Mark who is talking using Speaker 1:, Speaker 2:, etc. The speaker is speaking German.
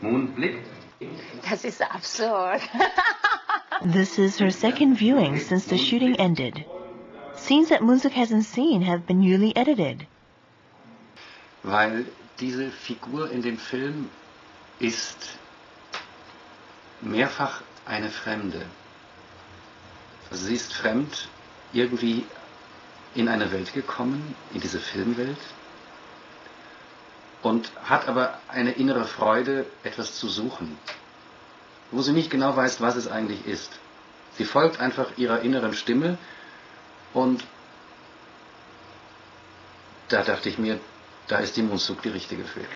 Speaker 1: Mond blickt.
Speaker 2: Das ist absurd.
Speaker 3: This is her second viewing since the shooting ended. Scenes that Munzuk hasn't seen have been newly edited.
Speaker 1: Weil diese Figur in dem Film ist mehrfach eine Fremde. Also sie ist fremd irgendwie in eine Welt gekommen, in diese Filmwelt, und hat aber eine innere Freude, etwas zu suchen, wo sie nicht genau weiß, was es eigentlich ist. Sie folgt einfach ihrer inneren Stimme und da dachte ich mir, da ist die Munsuk die richtige für.